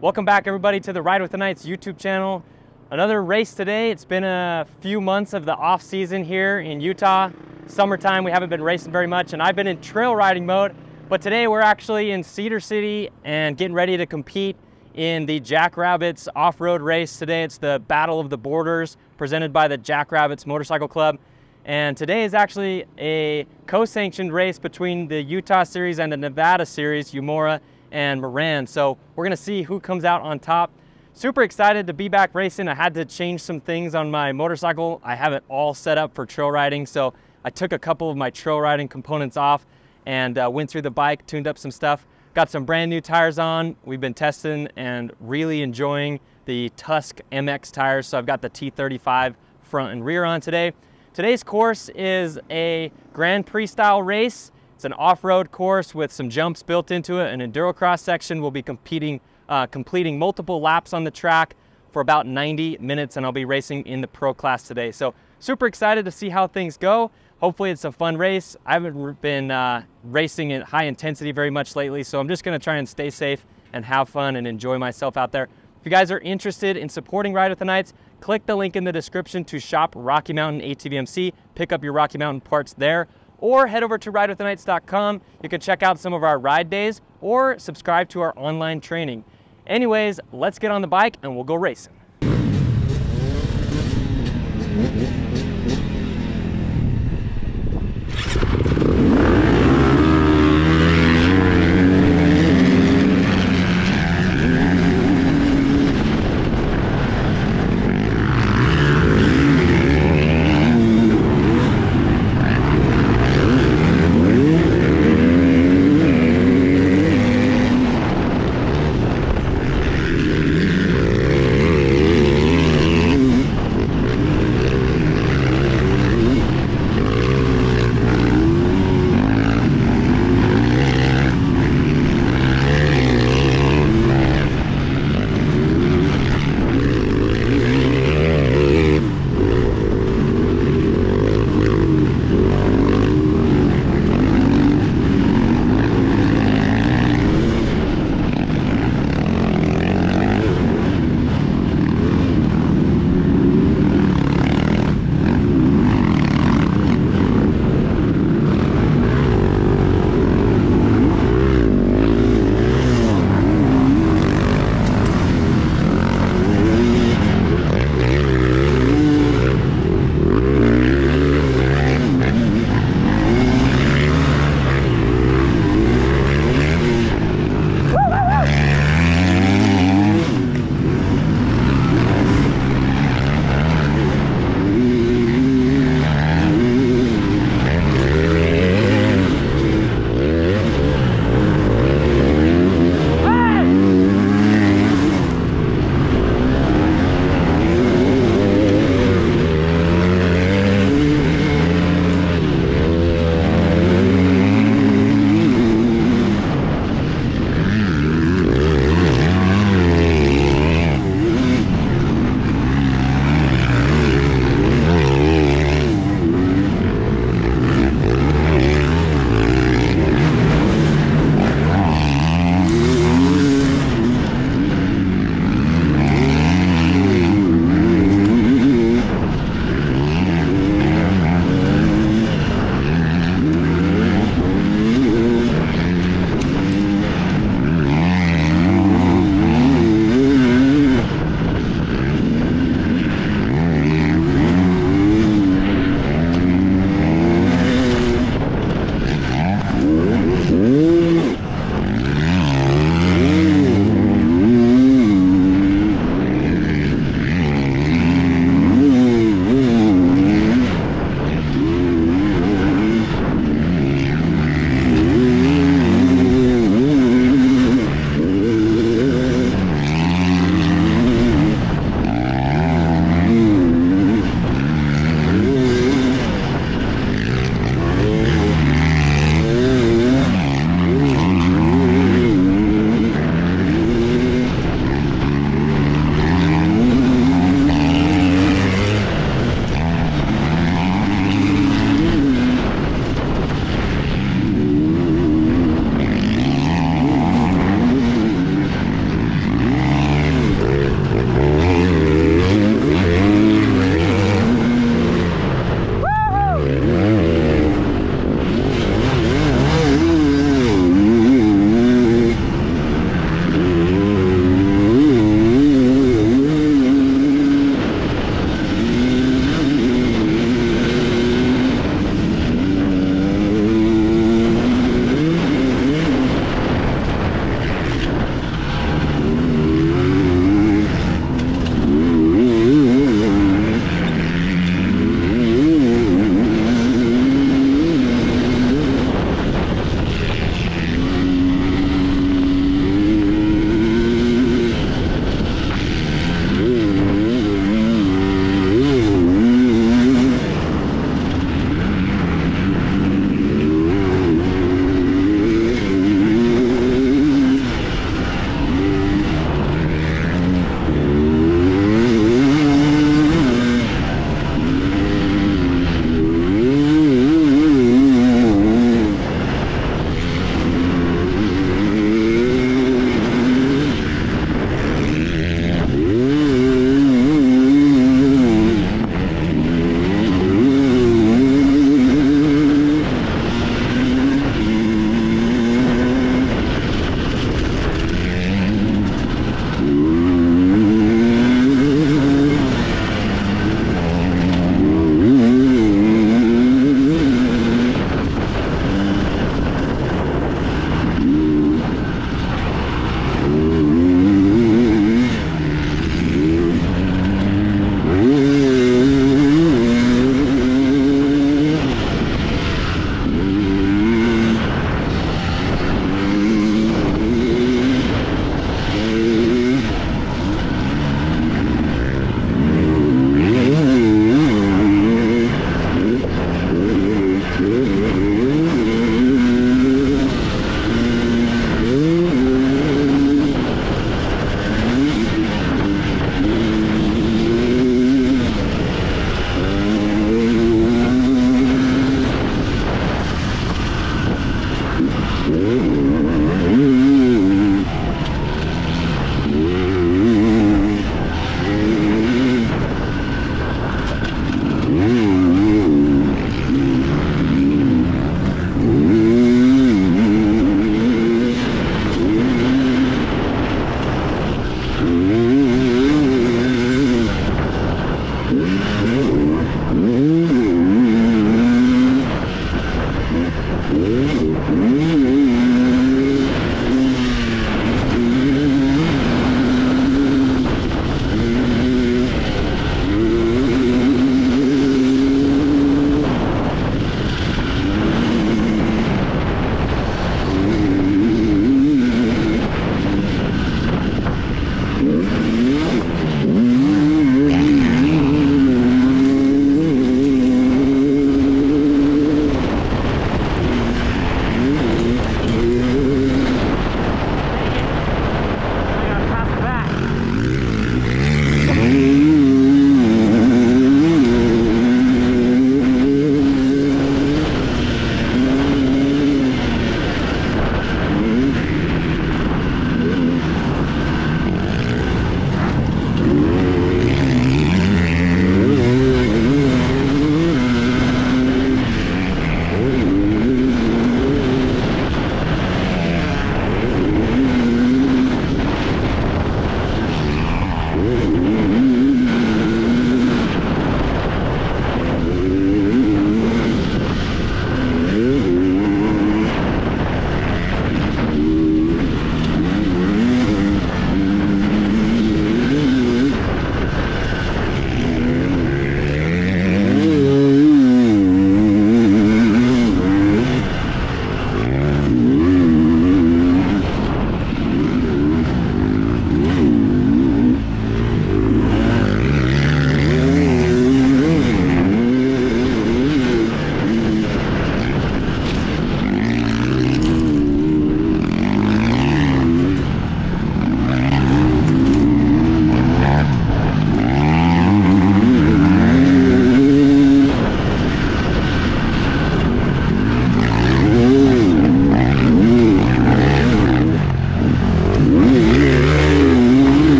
Welcome back everybody to the Ride with the Knights YouTube channel. Another race today. It's been a few months of the off season here in Utah. Summertime, we haven't been racing very much and I've been in trail riding mode, but today we're actually in Cedar City and getting ready to compete in the Jackrabbits off-road race today. It's the Battle of the Borders presented by the Jackrabbits Motorcycle Club. And today is actually a co-sanctioned race between the Utah Series and the Nevada Series, Umora and Moran. So we're gonna see who comes out on top. Super excited to be back racing. I had to change some things on my motorcycle. I have it all set up for trail riding. So I took a couple of my trail riding components off and uh, went through the bike, tuned up some stuff. Got some brand new tires on. We've been testing and really enjoying the Tusk MX tires. So I've got the T35 front and rear on today. Today's course is a Grand Prix style race. It's an off-road course with some jumps built into it. An endurocross section We'll be competing, uh, completing multiple laps on the track for about 90 minutes and I'll be racing in the pro class today. So super excited to see how things go. Hopefully it's a fun race. I haven't been uh, racing at high intensity very much lately, so I'm just gonna try and stay safe and have fun and enjoy myself out there. If you guys are interested in supporting Ride with the Knights, click the link in the description to shop Rocky Mountain ATVMC, pick up your Rocky Mountain parts there or head over to ridewiththeknights.com. You can check out some of our ride days or subscribe to our online training. Anyways, let's get on the bike and we'll go racing.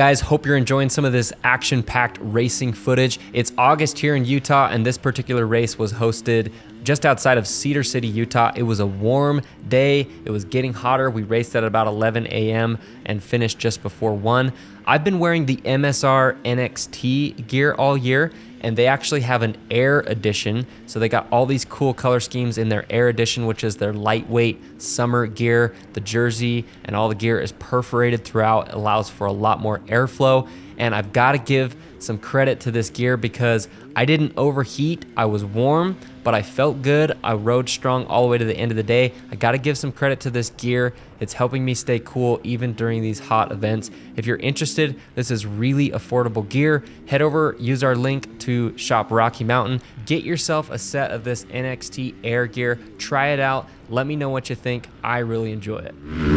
Guys, hope you're enjoying some of this action packed racing footage. It's August here in Utah, and this particular race was hosted just outside of Cedar City, Utah. It was a warm day, it was getting hotter. We raced at about 11 a.m. and finished just before 1. I've been wearing the MSR NXT gear all year, and they actually have an Air Edition. So they got all these cool color schemes in their Air Edition, which is their lightweight summer gear. The jersey and all the gear is perforated throughout, it allows for a lot more airflow. And I've got to give some credit to this gear because I didn't overheat. I was warm, but I felt good. I rode strong all the way to the end of the day. I got to give some credit to this gear. It's helping me stay cool even during these hot events. If you're interested, this is really affordable gear. Head over, use our link to shop Rocky Mountain. Get yourself a set of this NXT Air gear. Try it out. Let me know what you think. I really enjoy it.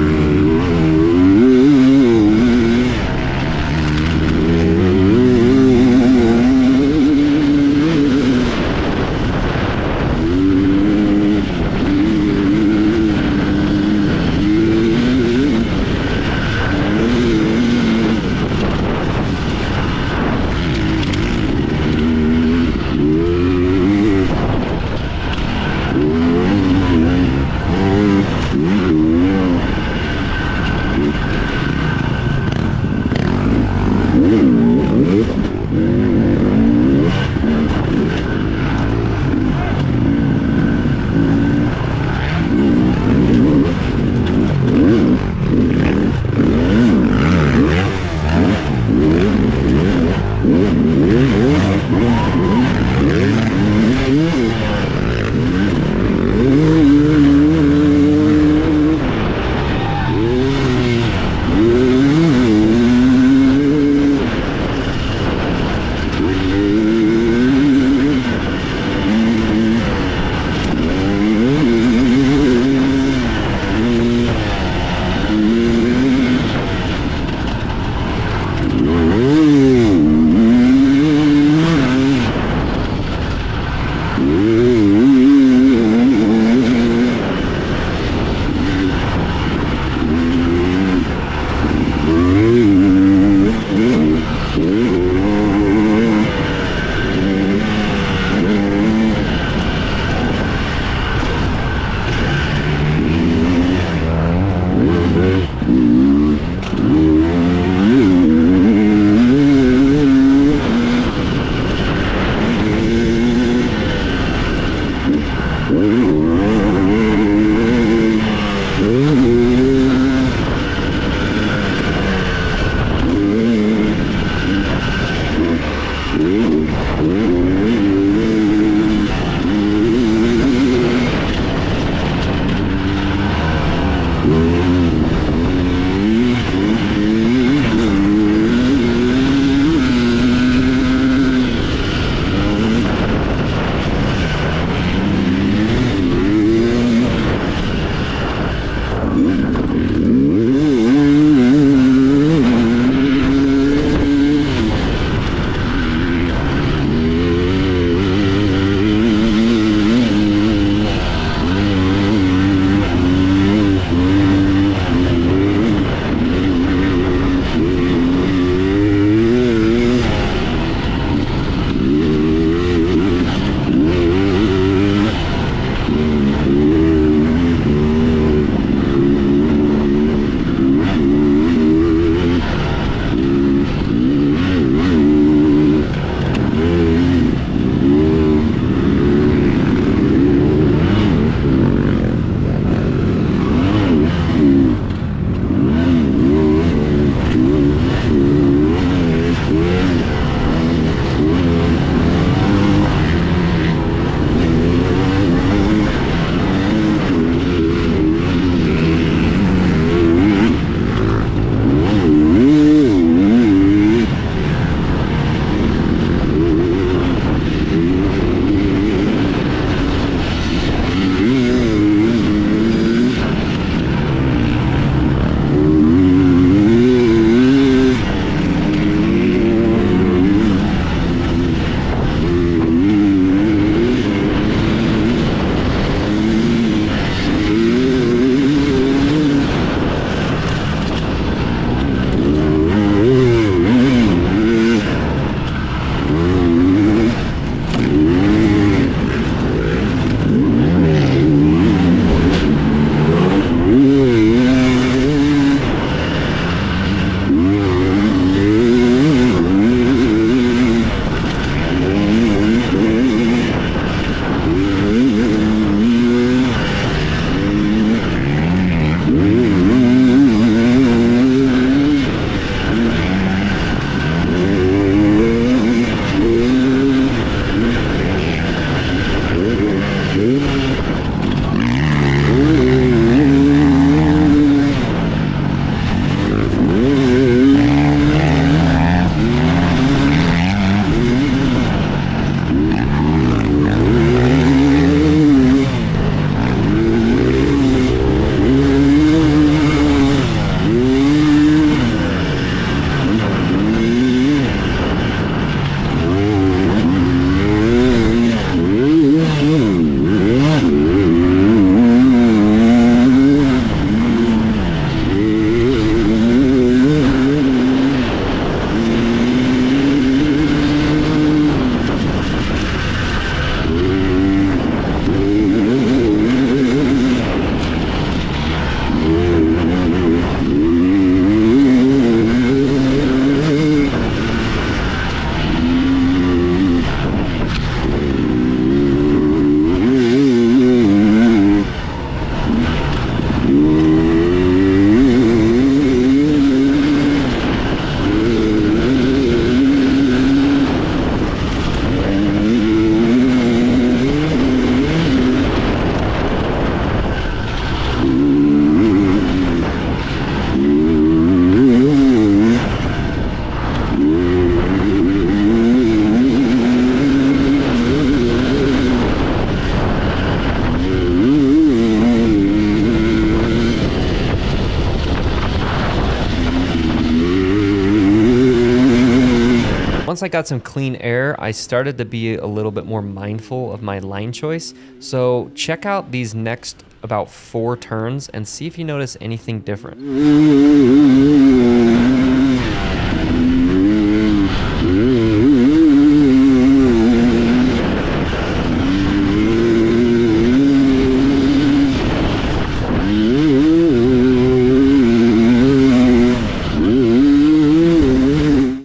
Got some clean air, I started to be a little bit more mindful of my line choice. So check out these next about four turns and see if you notice anything different.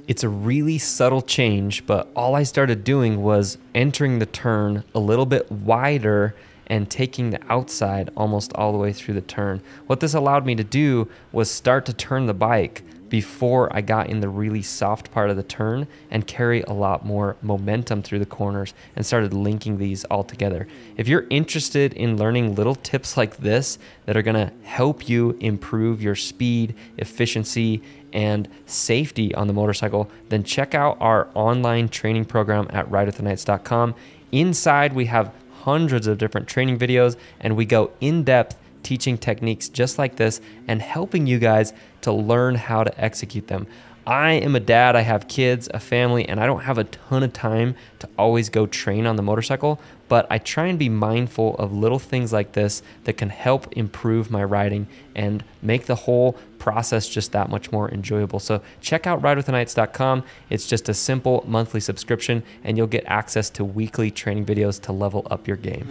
It's a really subtle change, but all I started doing was entering the turn a little bit wider and taking the outside almost all the way through the turn. What this allowed me to do was start to turn the bike before I got in the really soft part of the turn and carry a lot more momentum through the corners and started linking these all together. If you're interested in learning little tips like this that are gonna help you improve your speed, efficiency, and safety on the motorcycle, then check out our online training program at ridewiththeknights.com. Inside, we have hundreds of different training videos, and we go in depth teaching techniques just like this and helping you guys to learn how to execute them. I am a dad, I have kids, a family, and I don't have a ton of time to always go train on the motorcycle, but I try and be mindful of little things like this that can help improve my riding and make the whole process just that much more enjoyable. So check out ridewiththeknights.com. It's just a simple monthly subscription and you'll get access to weekly training videos to level up your game.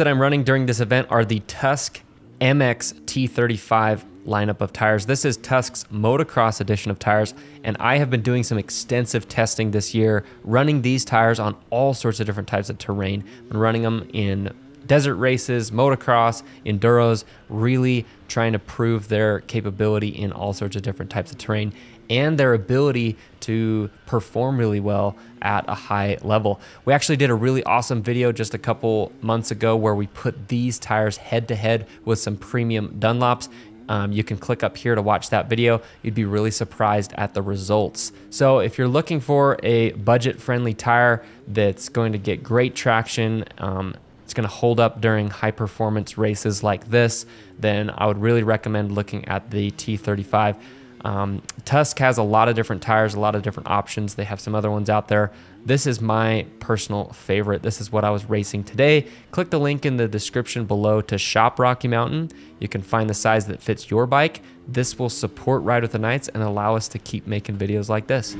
That I'm running during this event are the Tusk MX T35 lineup of tires. This is Tusk's motocross edition of tires, and I have been doing some extensive testing this year, running these tires on all sorts of different types of terrain. Been running them in desert races, motocross, enduros, really trying to prove their capability in all sorts of different types of terrain and their ability to perform really well at a high level. We actually did a really awesome video just a couple months ago where we put these tires head to head with some premium Dunlops. Um, you can click up here to watch that video. You'd be really surprised at the results. So if you're looking for a budget friendly tire that's going to get great traction, um, it's going to hold up during high performance races like this, then I would really recommend looking at the T35. Um, Tusk has a lot of different tires, a lot of different options. They have some other ones out there. This is my personal favorite. This is what I was racing today. Click the link in the description below to shop Rocky Mountain. You can find the size that fits your bike. This will support Ride with the Knights and allow us to keep making videos like this.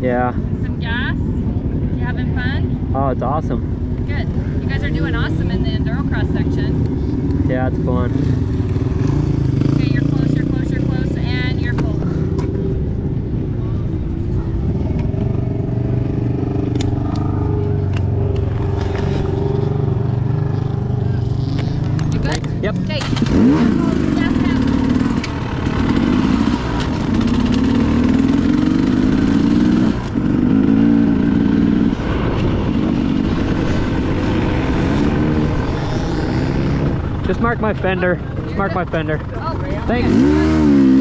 Yeah. some gas. You having fun? Oh, it's awesome. Good. You guys are doing awesome in the enduro cross section. Yeah, it's fun. Okay, you're close, you're close, you're close, and you're full. You good? Yep. Okay. Last half. Just mark my fender. Mark my fender. Thanks.